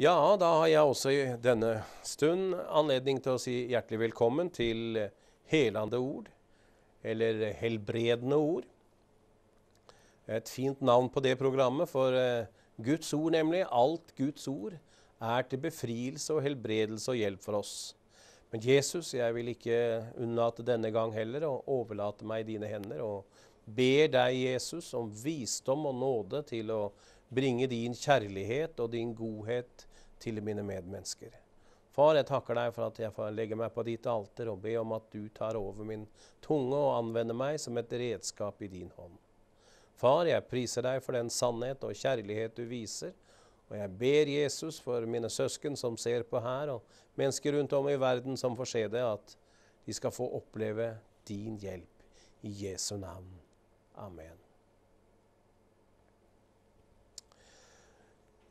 Ja, da har jeg også i denne stund anledning til å si hjertelig velkommen til Helande ord, eller Helbredende ord. Et fint navn på det programmet, for eh, Guds ord, nemlig, alt Guds ord, er til befrielse og helbredelse og hjelp for oss. Men Jesus, jeg vil ikke unnlate denne gang heller å overlate meg i dine hender, og ber deg, Jesus, om visdom og nåde til å bringe din kjærlighet og din godhet til mine medmennesker. Far, jeg takker deg for at jeg får legge meg på ditt alter og be om at du tar over min tunge og anvender meg som et redskap i din hånd. Far, jeg priser deg for den sannhet og kjærlighet du viser, og jeg ber Jesus for mine søsken som ser på her, og mennesker rundt om i verden som får se det, at de skal få oppleve din hjelp. I Jesu navn. Amen.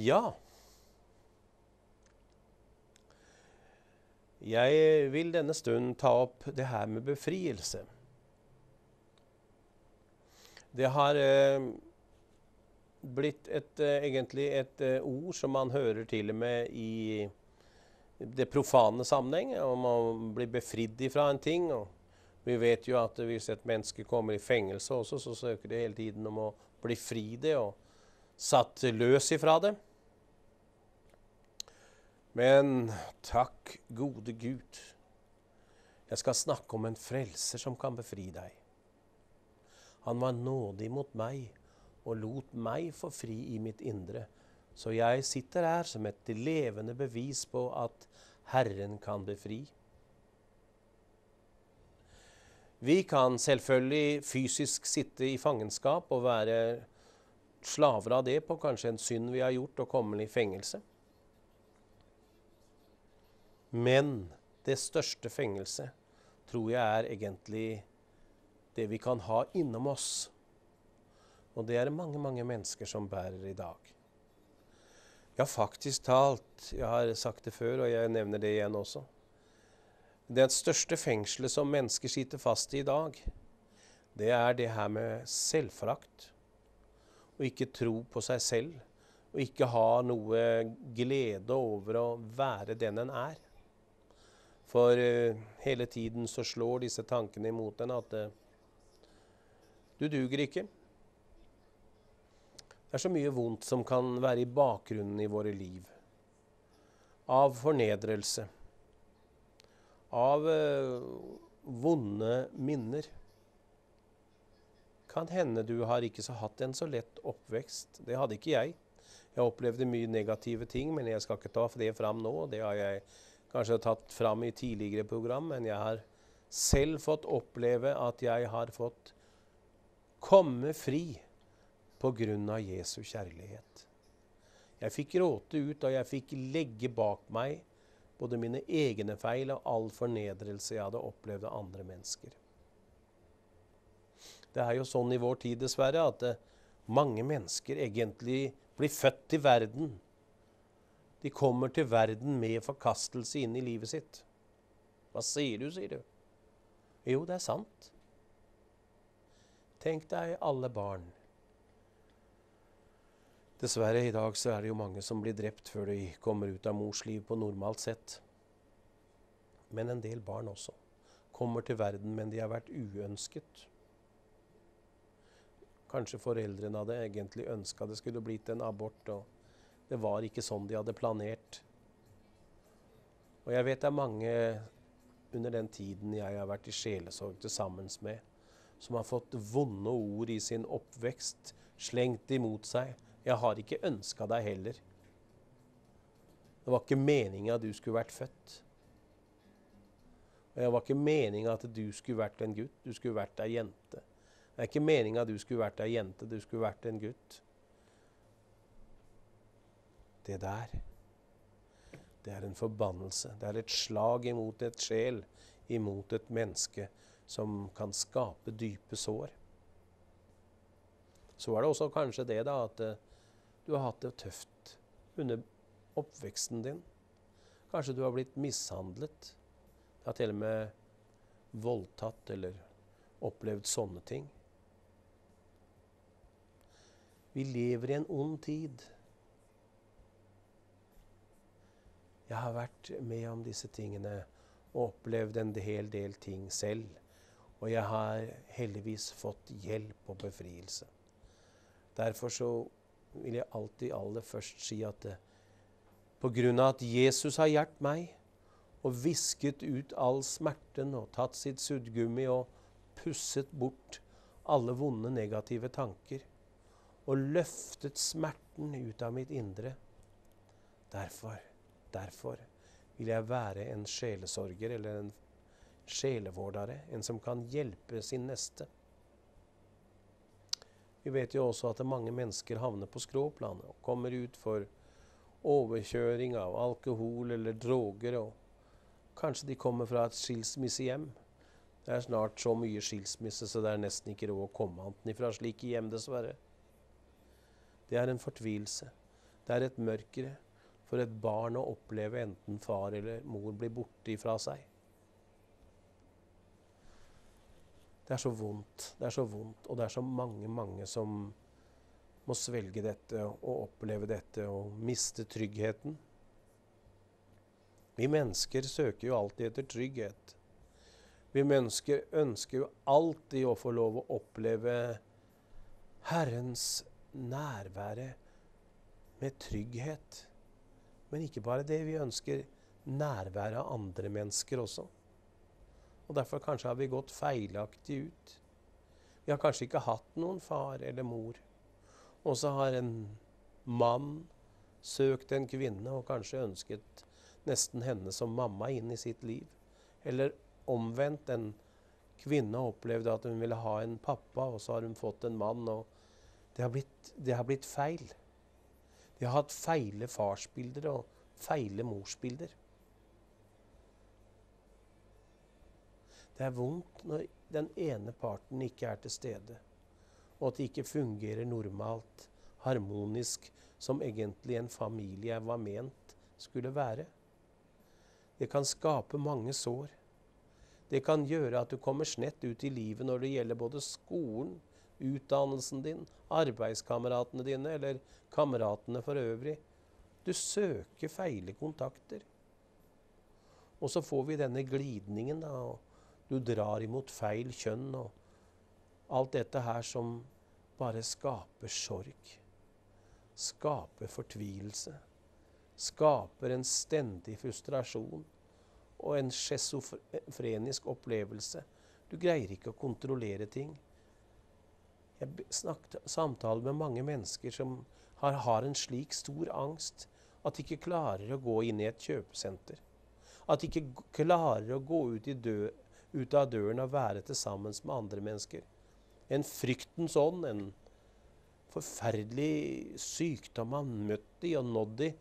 Ja, Jeg vil denne stund ta opp det her med befrielse. Det har eh, blitt et, eh, egentlig et eh, ord som man hører til og med i det profane sammenheng, om å bli befridd ifra en ting. og vi vet jo at hvis et menneske kommer i fengsel også, så søker det hele tiden om å bli fri det og satt løs ifra det. Men takk, gode Gud, jeg skal snakke om en frelser som kan befri deg. Han var nådig mot meg og lot meg få fri i mitt indre. Så jeg sitter her som et levende bevis på at Herren kan befri. Vi kan selvfølgelig fysisk sitte i fangenskap og være slaver av det på kanskje en synd vi har gjort, og komme i fengelse. Men det største fengselet tror jeg er egentlig det vi kan ha innom oss. Og det er det mange, mange mennesker som bærer i dag. Ja, faktisk talt, jeg har sagt det før, og jeg nevner det igjen også. Det største fengselet som mennesker sitter fast i i dag, det er det her med selvforakt. Å ikke tro på seg selv, og ikke ha noe glede over å være den en er. For uh, hele tiden så slår disse tankene imot en at uh, du duger ikke. Det er så mye vondt som kan være i bakgrunnen i våre liv. Av fornedrelse. Av uh, vonde minner. Kan hende du har ikke så hatt en så lett oppvekst. Det hadde ikke jeg. Jeg opplevde mye negative ting, men jeg skal ikke ta det fram nå. Det har jeg kanskje tatt fram i tidligere program, men jeg har selv fått oppleve at jeg har fått komme fri pga. Jesu kjærlighet. Jeg fikk råte ut, og jeg fikk legge bak meg både mine egne feil og all fornedrelse jeg hadde opplevd av andre mennesker. Det er jo sånn i vår tid, dessverre, at eh, mange mennesker egentlig blir født til verden de kommer til verden med forkastelse inn i livet sitt. Hva sier du, sier du? Jo, det er sant. Tenk deg alle barn. Dessverre, i dag så er det jo mange som blir drept før de kommer ut av mors liv på normalt sett. Men en del barn også kommer til verden, men de har vært uønsket. Kanskje foreldrene hadde egentlig ønska det skulle blitt en abort. og det var ikke sånn de hadde planert. Og jeg vet det er mange under den tiden jeg har vært i sjelesorg til sammen med, som har fått vonde ord i sin oppvekst slengt imot seg. Jeg har ikke ønska deg heller. Det var ikke meninga du skulle vært født. Og det var ikke meninga at du skulle vært en gutt, du skulle vært ei jente. Det er ikke meninga du skulle vært ei jente, du skulle vært en gutt det der, det er en forbannelse. Det er et slag imot et sjel, imot et menneske, som kan skape dype sår. Så er det også kanskje det da at uh, du har hatt det tøft under oppveksten din. Kanskje du har blitt mishandlet. Du har til og med voldtatt eller opplevd sånne ting. Vi lever i en ond tid. Jeg har vært med om disse tingene og opplevd en hel del ting selv. Og jeg har heldigvis fått hjelp og befrielse. Derfor så vil jeg alltid aller først si at det, på grunn av at Jesus har hjulpet meg og visket ut all smerten og tatt sitt suddgummi og pusset bort alle vonde, negative tanker og løftet smerten ut av mitt indre. Derfor, derfor vil jeg være en sjelesorger eller en sjelevårdere, en som kan hjelpe sin neste. Vi vet jo også at mange mennesker havner på skråplanet og kommer ut for overkjøring av alkohol eller droger. og Kanskje de kommer fra et skilsmissehjem. Det er snart så mye skilsmisse, så det er nesten ikke råd å komme anten ifra slike hjem, dessverre. Det er en fortvilelse. Det er et mørkere for et barn å oppleve enten far eller mor blir borte ifra seg. Det er så vondt, det er så vondt, og det er så mange, mange som må svelge dette og oppleve dette og miste tryggheten. Vi mennesker søker jo alltid etter trygghet. Vi mennesker ønsker jo alltid å få lov å oppleve Herrens nærvære med trygghet. Men ikke bare det, vi ønsker nærværet av andre mennesker også. Og Derfor kanskje har vi gått feilaktig ut. Vi har kanskje ikke hatt noen far eller mor og så har en mann søkt en kvinne og kanskje ønsket nesten henne som mamma inn i sitt liv. Eller omvendt. En kvinne opplevde at hun ville ha en pappa, og så har hun fått en mann. og Det har blitt, det har blitt feil. De har hatt feile farsbilder og feile morsbilder. Det er vondt når den ene parten ikke er til stede og at det ikke fungerer normalt, harmonisk, som egentlig en familie var ment skulle være. Det kan skape mange sår. Det kan gjøre at du kommer snett ut i livet når det gjelder både skolen, utdannelsen din, arbeidskameratene dine eller kameratene for øvrig. Du søker feile kontakter. Og så får vi denne glidningen, da, og du drar imot feil kjønn. og Alt dette her som bare skaper sorg. Skaper fortvilelse. Skaper en stendig frustrasjon og en schizofrenisk opplevelse. Du greier ikke å kontrollere ting. Jeg snakket, samtaler med mange mennesker som har, har, en slik stor angst at de ikke klarer å gå inn i et kjøpesenter. At de ikke klarer å gå ut, dø, ut av døren og være til sammen med andre mennesker en fryktens ånd, en forferdelig sykdom han møtt i og nådd i.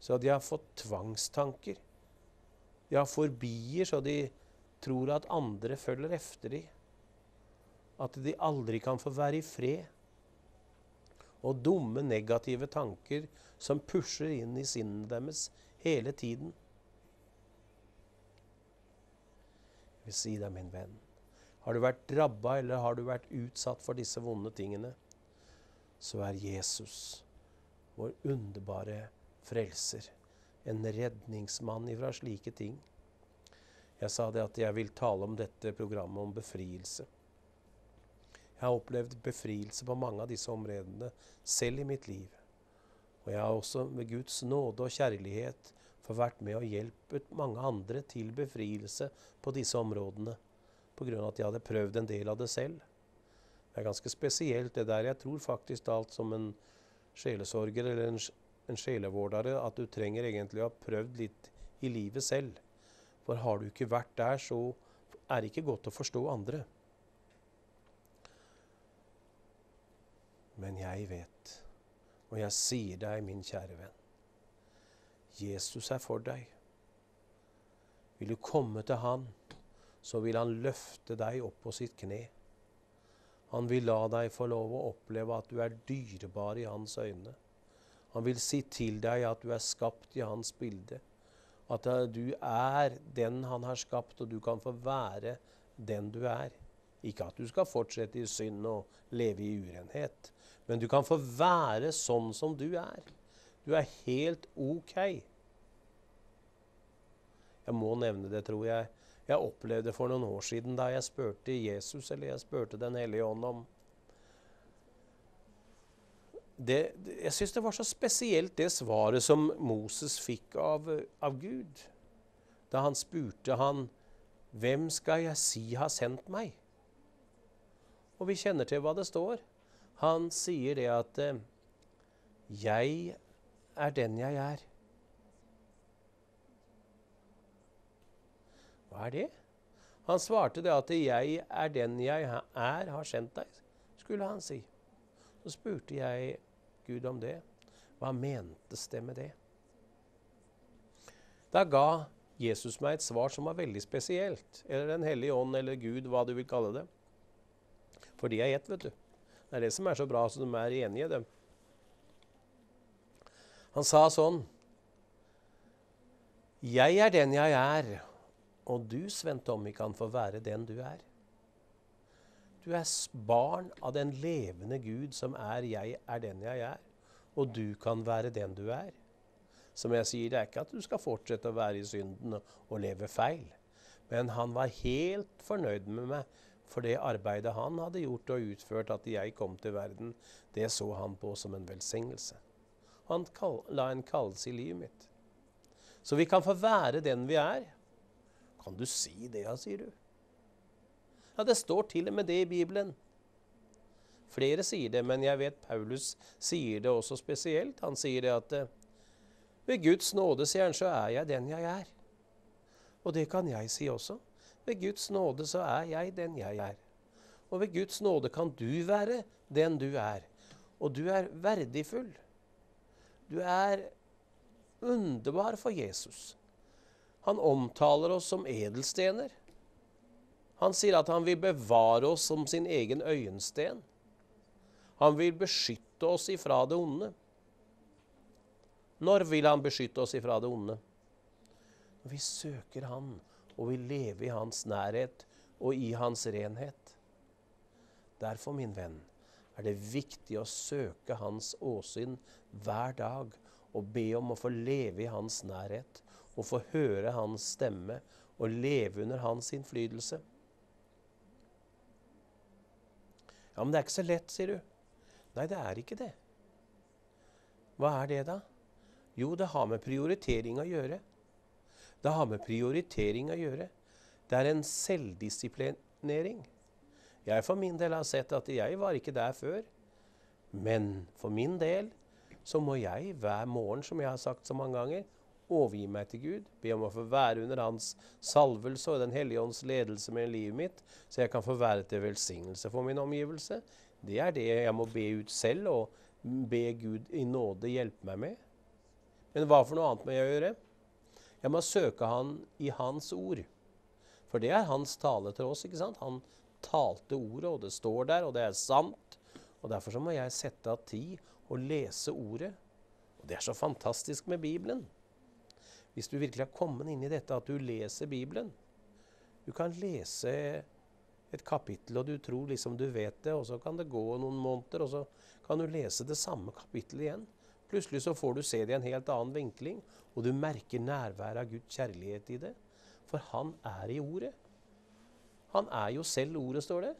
så de har fått tvangstanker. De har forbier, så de tror at andre følger efter de. At de aldri kan få være i fred. Og dumme, negative tanker som pusher inn i sinnet deres hele tiden. Jeg vil si deg, min venn, har du vært drabba eller har du vært utsatt for disse vonde tingene, så er Jesus vår underbare frelser. En redningsmann ifra slike ting. Jeg sa det at jeg vil tale om dette programmet om befrielse. Jeg har opplevd befrielse på mange av disse områdene selv i mitt liv. Og jeg har også med Guds nåde og kjærlighet fått vært med og hjulpet mange andre til befrielse på disse områdene pga. at jeg hadde prøvd en del av det selv. Det er ganske spesielt det der. Jeg tror faktisk alt som en sjelesorger eller en, en sjelevårdere at du trenger egentlig å ha prøvd litt i livet selv. For har du ikke vært der, så er det ikke godt å forstå andre. Men jeg vet, og jeg sier deg, min kjære venn, Jesus er for deg. Vil du komme til Han, så vil han løfte deg opp på sitt kne. Han vil la deg få lov å oppleve at du er dyrebar i hans øyne. Han vil si til deg at du er skapt i hans bilde. At du er den han har skapt, og du kan få være den du er. Ikke at du skal fortsette i synd og leve i urenhet, men du kan få være sånn som du er. Du er helt OK. Jeg må nevne det, tror jeg. Jeg opplevde for noen år siden da jeg spurte Jesus, eller jeg spurte Den hellige ånd om det, Jeg syns det var så spesielt det svaret som Moses fikk av, av Gud. Da han spurte han, 'Hvem skal jeg si har sendt meg?' Og vi kjenner til hva det står. Han sier det at eh, 'Jeg er den jeg er'. Hva er det? Han svarte det at 'jeg er den jeg er, har sendt deg', skulle han si. Så spurte jeg Gud om det. Hva mentes det med det? Da ga Jesus meg et svar som var veldig spesielt. Eller Den hellige ånd, eller Gud, hva du vil kalle det. For de er ett, vet du. Det er det som er så bra, så de er enige, dem. Han sa sånn Jeg er den jeg er, og du, Sven Tommy, kan få være den du er. Du er barn av den levende Gud som er 'jeg er den jeg er', og du kan være den du er. Som jeg sier, det er ikke at du skal fortsette å være i synden og, leve feil. Men han var helt fornøyd med meg for det arbeidet han hadde gjort og utført, at jeg kom til verden. Det så han på som en velsignelse. Han la en kallelse i livet mitt. Så vi kan få være den vi er. Kan du si det, sier du? Ja, det står til og med det i Bibelen. Flere sier det, men jeg vet Paulus sier det også spesielt. Han sier det at eh, ved Guds nåde, sier han, så er jeg den jeg er. Og det kan jeg si også. Ved Guds nåde så er jeg den jeg er. Og ved Guds nåde kan du være den du er. Og du er verdifull. Du er underbar for Jesus. Han omtaler oss som edelstener. Han sier at han vil bevare oss som sin egen øyensten. Han vil beskytte oss ifra det onde. Når vil han beskytte oss ifra det onde? Når vi søker Han og vil leve i Hans nærhet og i Hans renhet. Derfor, min venn, er det viktig å søke Hans åsyn hver dag og be om å få leve i Hans nærhet og få høre hans stemme og leve under hans innflytelse. Ja, men det er ikke så lett, sier du. Nei, det er ikke det. Hva er det, da? Jo, det har med prioritering å gjøre. Det har med prioritering å gjøre. Det er en selvdisiplinering. Jeg for min del har sett at jeg var ikke der før. Men for min del så må jeg hver morgen, som jeg har sagt så mange ganger, overgi meg til Gud, be om å få være under Hans salvelse og Den hellige ånds ledelse med livet mitt, så jeg kan få være til velsignelse for min omgivelse. Det er det jeg må be ut selv, og be Gud i nåde hjelpe meg med. Men hva for noe annet må jeg gjøre? Jeg må søke Han i Hans ord. For det er Hans tale til oss. ikke sant? Han talte ordet, og det står der, og det er sant. Og Derfor så må jeg sette av tid og lese ordet. Og det er så fantastisk med Bibelen. Hvis du virkelig har kommet inn i dette at du leser Bibelen Du kan lese et kapittel, og du tror liksom du vet det, og så kan det gå noen måneder, og så kan du lese det samme kapittelet igjen. Plutselig så får du se det i en helt annen vinkling, og du merker nærværet av Guds kjærlighet i det. For han er i ordet. Han er jo selv ordet, står det.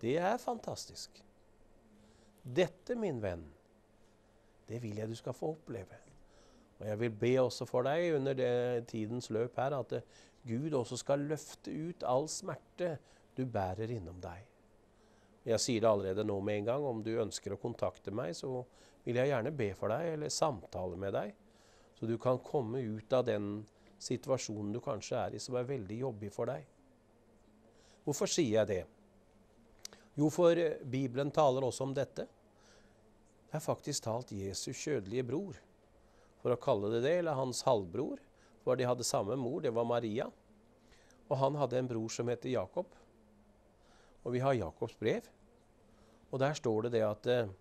Det er fantastisk. Dette, min venn, det vil jeg du skal få oppleve. Og Jeg vil be også for deg under tidens løp her at Gud også skal løfte ut all smerte du bærer innom deg. Jeg sier det allerede nå med en gang. Om du ønsker å kontakte meg, så vil jeg gjerne be for deg eller samtale med deg. Så du kan komme ut av den situasjonen du kanskje er i, som er veldig jobbig for deg. Hvorfor sier jeg det? Jo, for Bibelen taler også om dette. Det er faktisk talt Jesus kjødelige bror for å kalle det det, eller hans halvbror. For de hadde samme mor, det var Maria. Og han hadde en bror som heter Jakob. Og vi har Jakobs brev. Og der står det det at eh,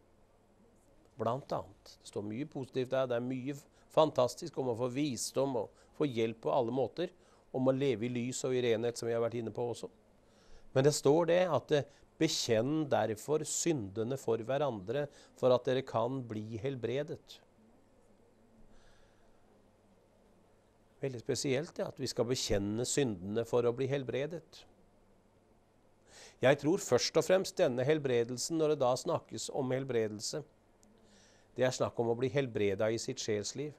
Blant annet. Det står mye positivt der. Det er mye fantastisk om å få visdom og få hjelp på alle måter. Om å leve i lys og i renhet, som vi har vært inne på også. Men det står det at eh, Bekjenn derfor syndene for hverandre, for at dere kan bli helbredet. veldig spesielt ja, at vi skal bekjenne syndene for å bli helbredet. Jeg tror først og fremst denne helbredelsen, når det da snakkes om helbredelse, det er snakk om å bli helbreda i sitt sjelsliv.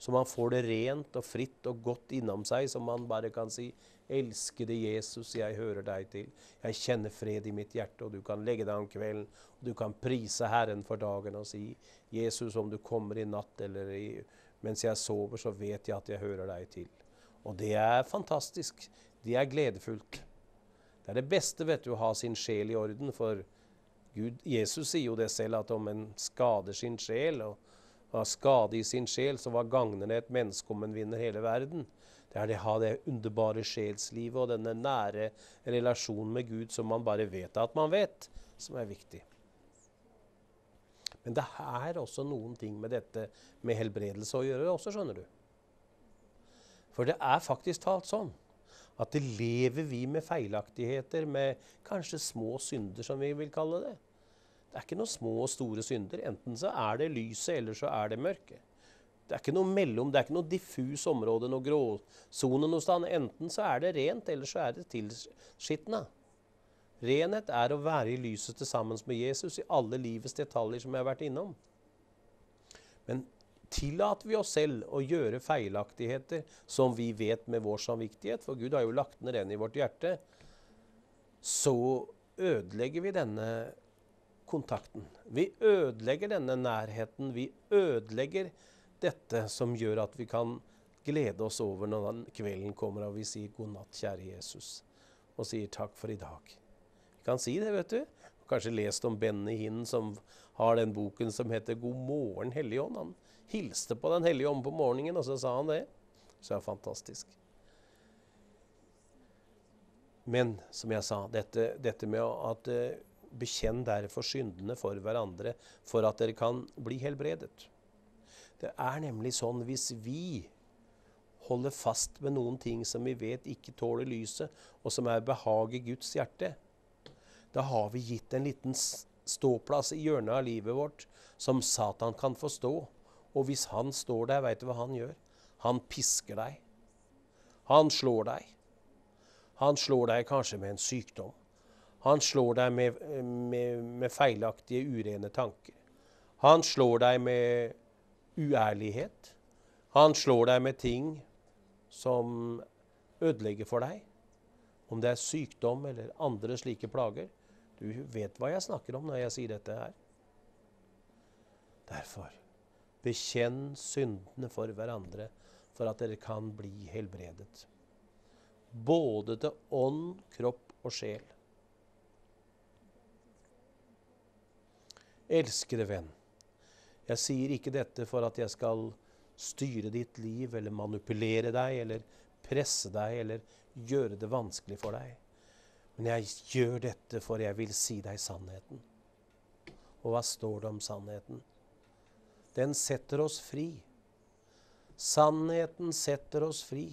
Så man får det rent og fritt og godt innom seg, så man bare kan si Elskede Jesus, jeg hører deg til. Jeg kjenner fred i mitt hjerte, og du kan legge deg om kvelden. og Du kan prise Herren for dagen og si Jesus, om du kommer i natt eller i, mens jeg sover, så vet jeg at jeg hører deg til. Og det er fantastisk. Det er gledefullt. Det er det beste vet du, å ha sin sjel i orden. For Gud, Jesus sier jo det selv, at om en skader sin sjel og har skade i sin sjel, så hva gagner det et menneske om en vinner hele verden? Det er det å ha det underbare sjelslivet og denne nære relasjonen med Gud som man bare vet at man vet, som er viktig. Men det er også noen ting med dette med helbredelse å gjøre også, skjønner du. For det er faktisk talt sånn at det lever vi med feilaktigheter, med kanskje små synder, som vi vil kalle det. Det er ikke noen små og store synder. Enten så er det lyset, eller så er det mørket. Det er ikke noe mellom, det er ikke noe diffus område, noe gråsone noe sted. Enten så er det rent, eller så er det tilskitna. Renhet er å være i lyset til sammen med Jesus i alle livets detaljer som jeg har vært innom. Men tillater vi oss selv å gjøre feilaktigheter som vi vet med vår samvittighet, for Gud har jo lagt ned den i vårt hjerte, så ødelegger vi denne kontakten. Vi ødelegger denne nærheten. Vi ødelegger dette som gjør at vi kan glede oss over når kvelden kommer og vi sier 'God natt, kjære Jesus', og sier 'takk for i dag'. Vi kan si det, vet du. Kanskje lest om Benny Hinn, som har den boken som heter 'God morgen, Hellige hilste på Den hellige ånd på morgenen, og så sa han det. Så er det fantastisk. Men som jeg sa, dette, dette med at uh, Bekjenn derfor syndene for hverandre, for at dere kan bli helbredet. Det er nemlig sånn hvis vi holder fast med noen ting som vi vet ikke tåler lyset, og som er behag i Guds hjerte, da har vi gitt en liten ståplass i hjørnet av livet vårt som Satan kan få stå. Og hvis han står der, veit du hva han gjør? Han pisker deg. Han slår deg. Han slår deg kanskje med en sykdom. Han slår deg med, med, med feilaktige, urene tanker. Han slår deg med uærlighet. Han slår deg med ting som ødelegger for deg. Om det er sykdom eller andre slike plager. Du vet hva jeg snakker om når jeg sier dette her. Derfor, bekjenn syndene for hverandre for at dere kan bli helbredet. Både til ånd, kropp og sjel. Elskede venn. Jeg sier ikke dette for at jeg skal styre ditt liv eller manipulere deg eller presse deg eller gjøre det vanskelig for deg. Men jeg gjør dette for jeg vil si deg sannheten. Og hva står det om sannheten? Den setter oss fri. Sannheten setter oss fri,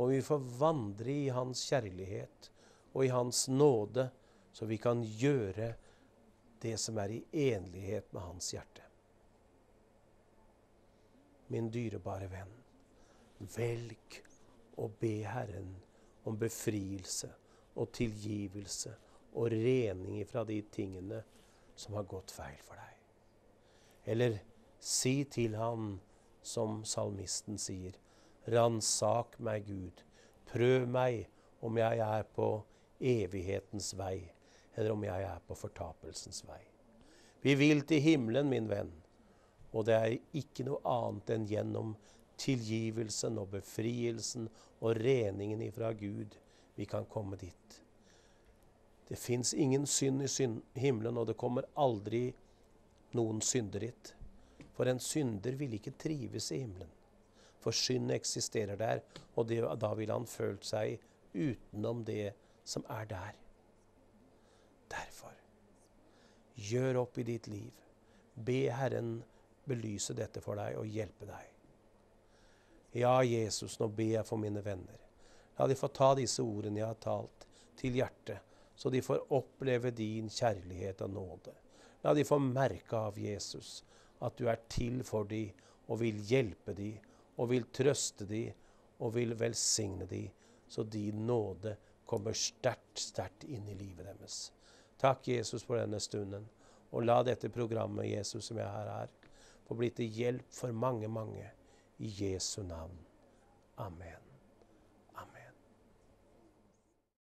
og vi får vandre i Hans kjærlighet og i Hans nåde, så vi kan gjøre det som er i enlighet med Hans hjerte min dyrebare venn, velg å be Herren om befrielse og tilgivelse og rening fra de tingene som har gått feil for deg. Eller si til ham som salmisten sier, ransak meg, Gud, prøv meg om jeg er på evighetens vei, eller om jeg er på fortapelsens vei. Vi vil til himmelen, min venn. Og det er ikke noe annet enn gjennom tilgivelsen og befrielsen og reningen ifra Gud vi kan komme dit. Det fins ingen synd i himmelen, og det kommer aldri noen synder dit. For en synder vil ikke trives i himmelen. For synd eksisterer der, og det, da ville han følt seg utenom det som er der. Derfor, gjør opp i ditt liv. Be Herren belyse dette for deg og hjelpe deg. Ja, Jesus, nå ber jeg for mine venner. La de få ta disse ordene jeg har talt, til hjertet, så de får oppleve din kjærlighet og nåde. La de få merke av Jesus at du er til for dem og vil hjelpe dem og vil trøste dem og vil velsigne dem, så din nåde kommer sterkt, sterkt inn i livet deres. Takk, Jesus, for denne stunden. Og la dette programmet, Jesus, som jeg har her, få bli til hjelp for mange, mange. I Jesu navn. Amen.